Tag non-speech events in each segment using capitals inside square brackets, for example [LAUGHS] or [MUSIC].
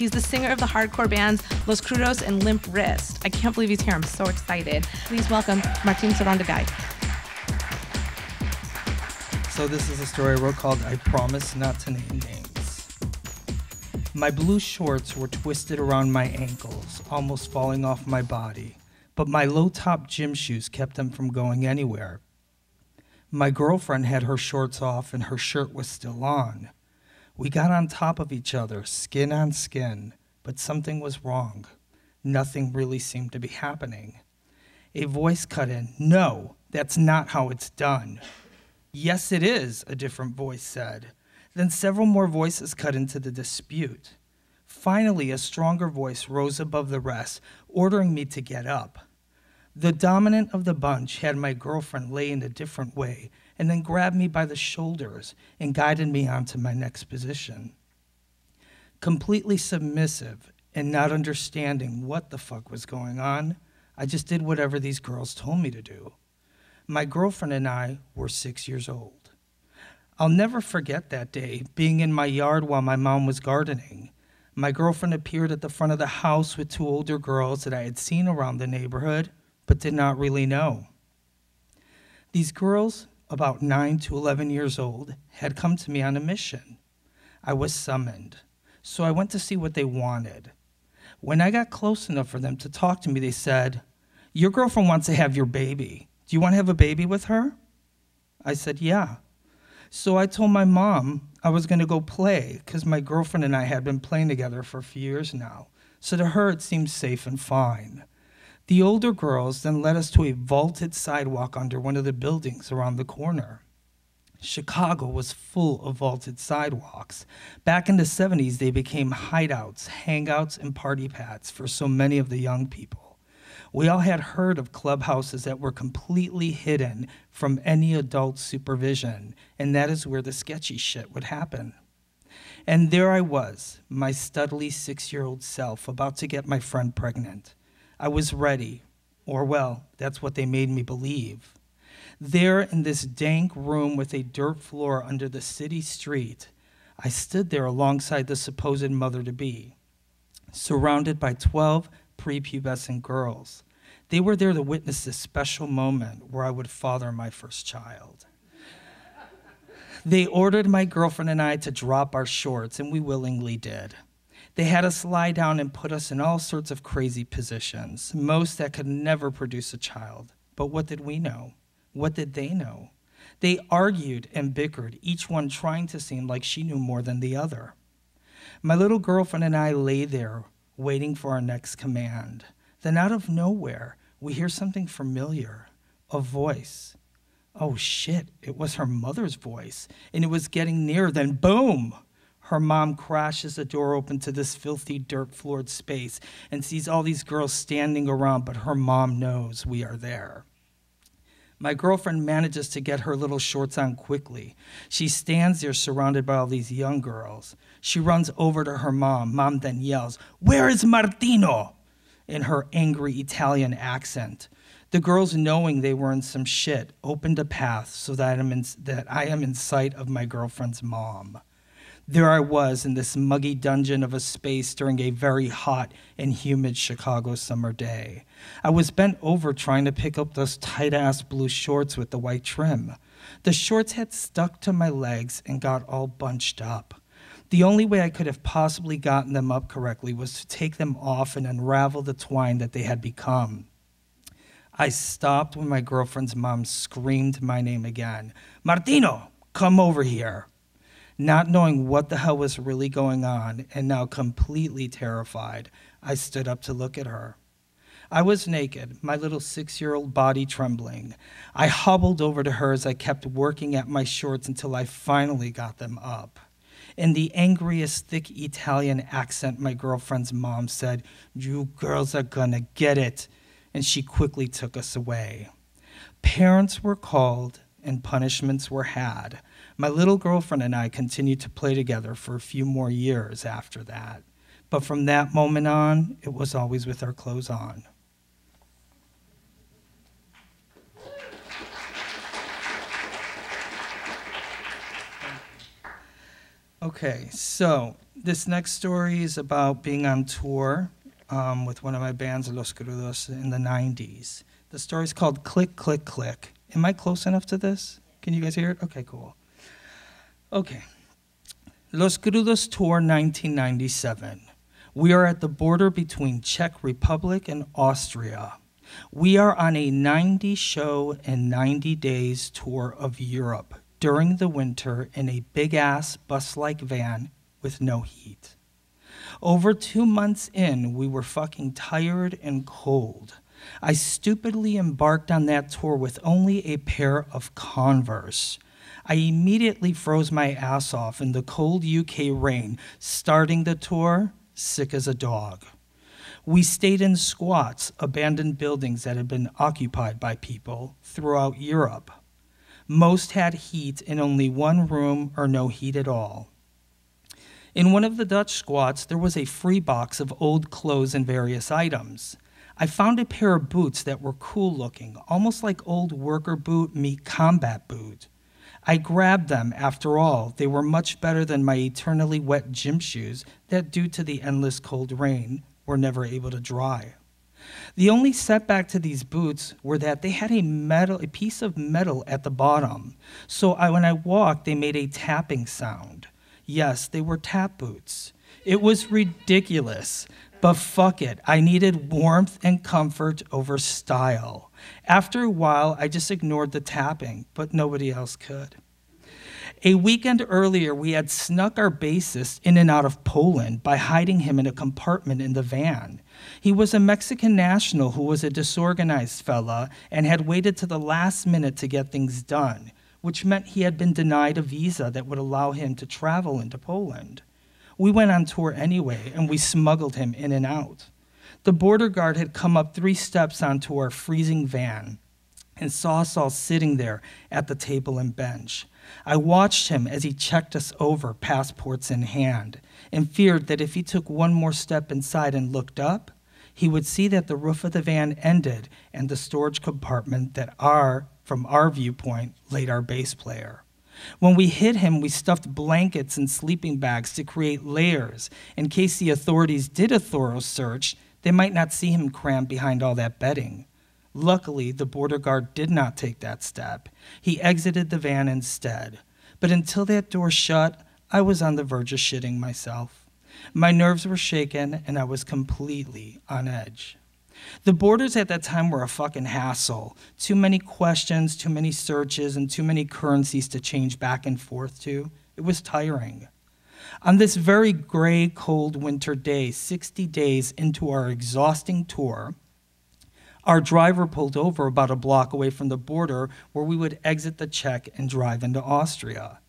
He's the singer of the hardcore bands Los Crudos and Limp Wrist. I can't believe he's here. I'm so excited. Please welcome Martin Sorrondeguy. So this is a story I wrote called I Promise Not to Name Names. My blue shorts were twisted around my ankles, almost falling off my body, but my low-top gym shoes kept them from going anywhere. My girlfriend had her shorts off and her shirt was still on. We got on top of each other, skin on skin, but something was wrong. Nothing really seemed to be happening. A voice cut in, No, that's not how it's done. Yes, it is, a different voice said. Then several more voices cut into the dispute. Finally, a stronger voice rose above the rest, ordering me to get up. The dominant of the bunch had my girlfriend lay in a different way and then grabbed me by the shoulders and guided me onto my next position. Completely submissive and not understanding what the fuck was going on, I just did whatever these girls told me to do. My girlfriend and I were six years old. I'll never forget that day, being in my yard while my mom was gardening. My girlfriend appeared at the front of the house with two older girls that I had seen around the neighborhood, but did not really know. These girls, about 9 to 11 years old, had come to me on a mission. I was summoned, so I went to see what they wanted. When I got close enough for them to talk to me, they said, Your girlfriend wants to have your baby. Do you want to have a baby with her? I said, Yeah. So I told my mom I was going to go play because my girlfriend and I had been playing together for a few years now. So to her, it seemed safe and fine. The older girls then led us to a vaulted sidewalk under one of the buildings around the corner. Chicago was full of vaulted sidewalks. Back in the 70s, they became hideouts, hangouts, and party pads for so many of the young people. We all had heard of clubhouses that were completely hidden from any adult supervision, and that is where the sketchy shit would happen. And there I was, my studly six year old self, about to get my friend pregnant. I was ready, or well, that's what they made me believe. There in this dank room with a dirt floor under the city street, I stood there alongside the supposed mother to be, surrounded by 12 prepubescent girls. They were there to witness this special moment where I would father my first child. They ordered my girlfriend and I to drop our shorts, and we willingly did. They had us lie down and put us in all sorts of crazy positions, most that could never produce a child. But what did we know? What did they know? They argued and bickered, each one trying to seem like she knew more than the other. My little girlfriend and I lay there waiting for our next command. Then, out of nowhere, we hear something familiar a voice. Oh shit, it was her mother's voice, and it was getting near. Then, boom! Her mom crashes the door open to this filthy, dirt floored space and sees all these girls standing around, but her mom knows we are there. My girlfriend manages to get her little shorts on quickly. She stands there surrounded by all these young girls. She runs over to her mom. Mom then yells, Where is Martino? in her angry Italian accent. The girls, knowing they were in some shit, opened a path so that, I'm in, that I am in sight of my girlfriend's mom. There I was in this muggy dungeon of a space during a very hot and humid Chicago summer day. I was bent over trying to pick up those tight ass blue shorts with the white trim. The shorts had stuck to my legs and got all bunched up. The only way I could have possibly gotten them up correctly was to take them off and unravel the twine that they had become. I stopped when my girlfriend's mom screamed my name again Martino, come over here. Not knowing what the hell was really going on and now completely terrified, I stood up to look at her. I was naked, my little six year old body trembling. I hobbled over to her as I kept working at my shorts until I finally got them up. In the angriest, thick Italian accent, my girlfriend's mom said, You girls are gonna get it. And she quickly took us away. Parents were called and punishments were had. My little girlfriend and I continued to play together for a few more years after that. But from that moment on, it was always with our clothes on. Okay, so this next story is about being on tour um, with one of my bands, Los Crudos, in the 90s. The story's called Click, Click, Click. Am I close enough to this? Can you guys hear it? Okay, cool. Okay. Los Crudos Tour 1997. We are at the border between Czech Republic and Austria. We are on a 90 show and 90 days tour of Europe during the winter in a big ass bus like van with no heat. Over two months in, we were fucking tired and cold. I stupidly embarked on that tour with only a pair of Converse. I immediately froze my ass off in the cold UK rain, starting the tour sick as a dog. We stayed in squats, abandoned buildings that had been occupied by people throughout Europe. Most had heat in only one room or no heat at all. In one of the Dutch squats, there was a free box of old clothes and various items. I found a pair of boots that were cool looking, almost like old worker boot meet combat boot. I grabbed them, after all, they were much better than my eternally wet gym shoes that, due to the endless cold rain, were never able to dry. The only setback to these boots were that they had a metal, a piece of metal at the bottom. So I, when I walked, they made a tapping sound. Yes, they were tap boots. It was ridiculous, but fuck it. I needed warmth and comfort over style. After a while, I just ignored the tapping, but nobody else could. A weekend earlier, we had snuck our bassist in and out of Poland by hiding him in a compartment in the van. He was a Mexican national who was a disorganized fella and had waited to the last minute to get things done, which meant he had been denied a visa that would allow him to travel into Poland. We went on tour anyway, and we smuggled him in and out. The border guard had come up three steps onto our freezing van and saw us all sitting there at the table and bench. I watched him as he checked us over, passports in hand, and feared that if he took one more step inside and looked up, he would see that the roof of the van ended and the storage compartment that our, from our viewpoint, laid our bass player. When we hit him, we stuffed blankets and sleeping bags to create layers in case the authorities did a thorough search, they might not see him crammed behind all that bedding. Luckily, the border guard did not take that step. He exited the van instead. But until that door shut, I was on the verge of shitting myself. My nerves were shaken, and I was completely on edge. The borders at that time were a fucking hassle. Too many questions, too many searches, and too many currencies to change back and forth to. It was tiring. On this very gray, cold winter day, 60 days into our exhausting tour, our driver pulled over about a block away from the border where we would exit the Czech and drive into Austria.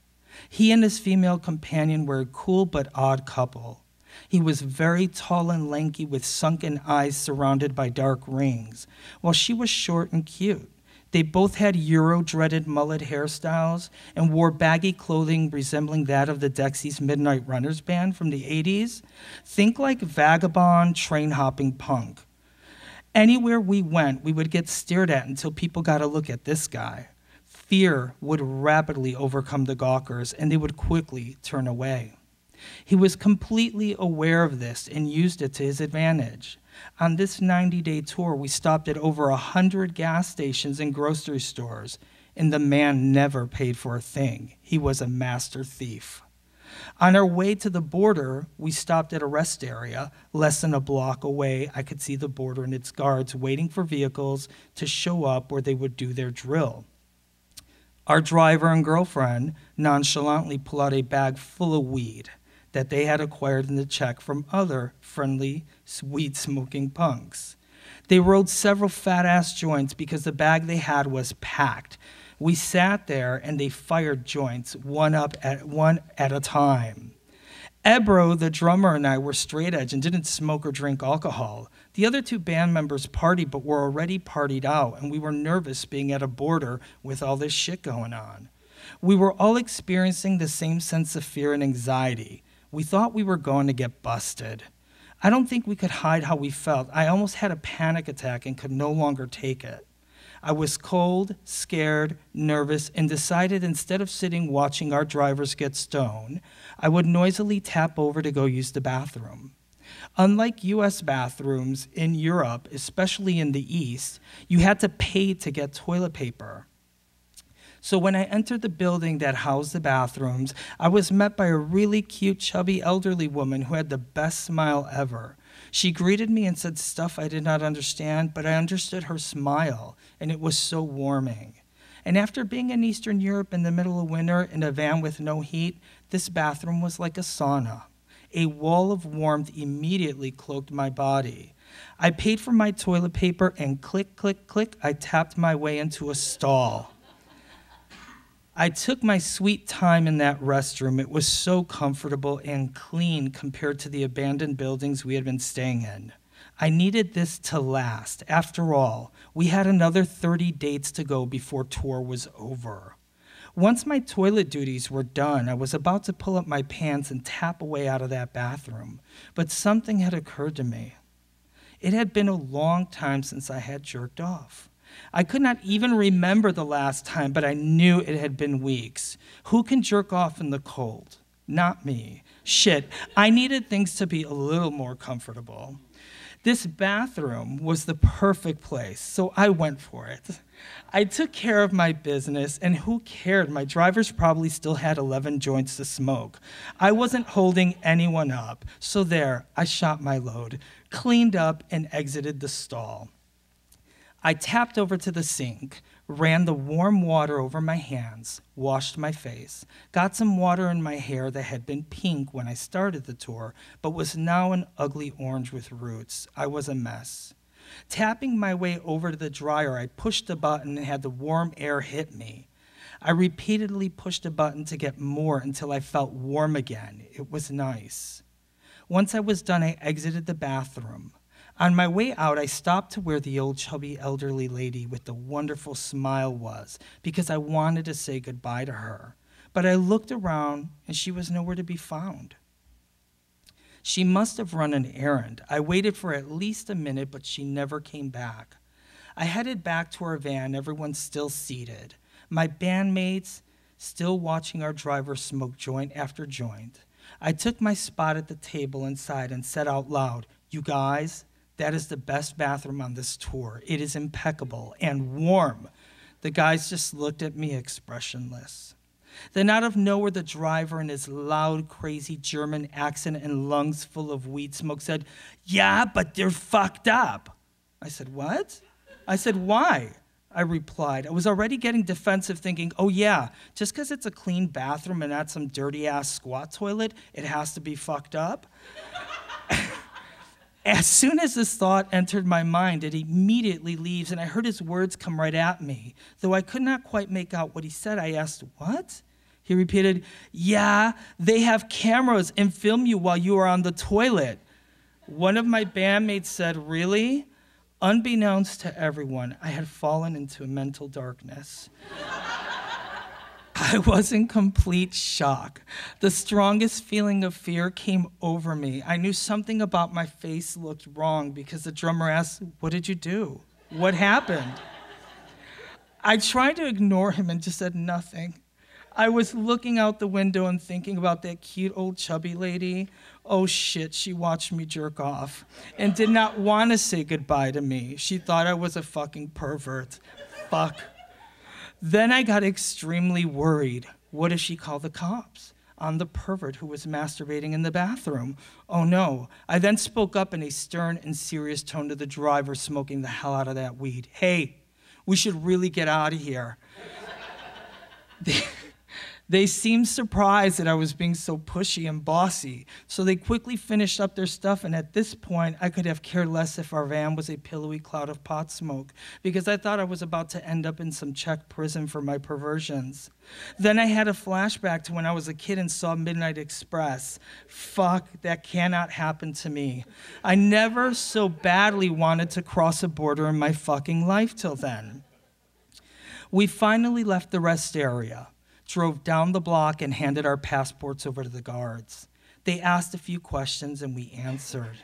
He and his female companion were a cool but odd couple. He was very tall and lanky with sunken eyes surrounded by dark rings, while she was short and cute. They both had Euro dreaded mullet hairstyles and wore baggy clothing resembling that of the Dexys Midnight Runners band from the 80s. Think like vagabond train hopping punk. Anywhere we went, we would get stared at until people got a look at this guy. Fear would rapidly overcome the gawkers, and they would quickly turn away. He was completely aware of this and used it to his advantage. On this 90 day tour, we stopped at over 100 gas stations and grocery stores, and the man never paid for a thing. He was a master thief. On our way to the border, we stopped at a rest area. Less than a block away, I could see the border and its guards waiting for vehicles to show up where they would do their drill. Our driver and girlfriend nonchalantly pull out a bag full of weed that they had acquired in the Czech from other friendly, sweet smoking punks. They rolled several fat ass joints because the bag they had was packed we sat there and they fired joints one up at one at a time. Ebro, the drummer, and I were straight edge and didn't smoke or drink alcohol. The other two band members partied, but were already partied out, and we were nervous being at a border with all this shit going on. We were all experiencing the same sense of fear and anxiety. We thought we were going to get busted. I don't think we could hide how we felt. I almost had a panic attack and could no longer take it. I was cold, scared, nervous, and decided instead of sitting watching our drivers get stoned, I would noisily tap over to go use the bathroom. Unlike US bathrooms in Europe, especially in the East, you had to pay to get toilet paper. So when I entered the building that housed the bathrooms, I was met by a really cute, chubby elderly woman who had the best smile ever. She greeted me and said stuff I did not understand, but I understood her smile, and it was so warming. And after being in Eastern Europe in the middle of winter in a van with no heat, this bathroom was like a sauna. A wall of warmth immediately cloaked my body. I paid for my toilet paper and click, click, click, I tapped my way into a stall. I took my sweet time in that restroom. It was so comfortable and clean compared to the abandoned buildings we had been staying in. I needed this to last. After all, we had another 30 dates to go before tour was over. Once my toilet duties were done, I was about to pull up my pants and tap away out of that bathroom, but something had occurred to me. It had been a long time since I had jerked off. I could not even remember the last time, but I knew it had been weeks. Who can jerk off in the cold? Not me. Shit, I needed things to be a little more comfortable. This bathroom was the perfect place, so I went for it. I took care of my business, and who cared? My drivers probably still had 11 joints to smoke. I wasn't holding anyone up, so there, I shot my load, cleaned up, and exited the stall. I tapped over to the sink, ran the warm water over my hands, washed my face, got some water in my hair that had been pink when I started the tour, but was now an ugly orange with roots. I was a mess. Tapping my way over to the dryer, I pushed the button and had the warm air hit me. I repeatedly pushed a button to get more until I felt warm again. It was nice. Once I was done, I exited the bathroom. On my way out, I stopped to where the old chubby elderly lady with the wonderful smile was because I wanted to say goodbye to her. But I looked around and she was nowhere to be found. She must have run an errand. I waited for at least a minute, but she never came back. I headed back to our van, everyone still seated. My bandmates still watching our driver smoke joint after joint. I took my spot at the table inside and said out loud, You guys, that is the best bathroom on this tour. It is impeccable and warm. The guys just looked at me expressionless. Then, out of nowhere, the driver, in his loud, crazy German accent and lungs full of weed smoke, said, Yeah, but they're fucked up. I said, What? I said, Why? I replied. I was already getting defensive, thinking, Oh, yeah, just because it's a clean bathroom and not some dirty ass squat toilet, it has to be fucked up. [LAUGHS] As soon as this thought entered my mind, it immediately leaves, and I heard his words come right at me. Though I could not quite make out what he said, I asked, What? He repeated, Yeah, they have cameras and film you while you are on the toilet. One of my bandmates said, Really? Unbeknownst to everyone, I had fallen into a mental darkness. I was in complete shock. The strongest feeling of fear came over me. I knew something about my face looked wrong because the drummer asked, What did you do? What happened? I tried to ignore him and just said nothing. I was looking out the window and thinking about that cute old chubby lady. Oh shit, she watched me jerk off and did not want to say goodbye to me. She thought I was a fucking pervert. Fuck. Then I got extremely worried. What if she called the cops on the pervert who was masturbating in the bathroom? Oh no. I then spoke up in a stern and serious tone to the driver smoking the hell out of that weed. Hey, we should really get out of here. [LAUGHS] They seemed surprised that I was being so pushy and bossy, so they quickly finished up their stuff, and at this point, I could have cared less if our van was a pillowy cloud of pot smoke, because I thought I was about to end up in some Czech prison for my perversions. Then I had a flashback to when I was a kid and saw Midnight Express. Fuck, that cannot happen to me. I never so badly wanted to cross a border in my fucking life till then. We finally left the rest area drove down the block and handed our passports over to the guards. They asked a few questions and we answered.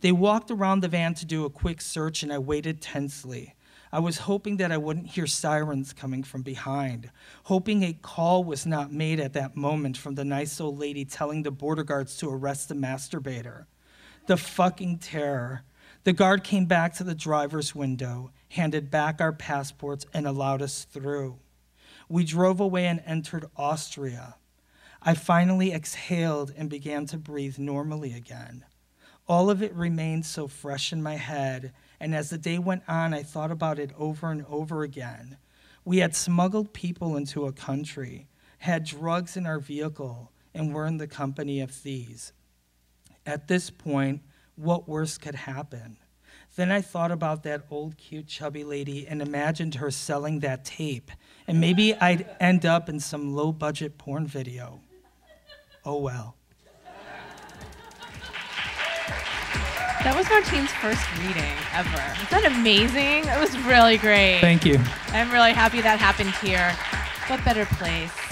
They walked around the van to do a quick search and I waited tensely. I was hoping that I wouldn't hear sirens coming from behind, hoping a call was not made at that moment from the nice old lady telling the border guards to arrest the masturbator. The fucking terror. The guard came back to the driver's window, handed back our passports, and allowed us through. We drove away and entered Austria. I finally exhaled and began to breathe normally again. All of it remained so fresh in my head, and as the day went on, I thought about it over and over again. We had smuggled people into a country, had drugs in our vehicle, and were in the company of thieves. At this point, what worse could happen? Then I thought about that old, cute, chubby lady and imagined her selling that tape, and maybe I'd end up in some low budget porn video. Oh well. That was Martine's first reading ever. Is that amazing? It was really great. Thank you. I'm really happy that happened here. What better place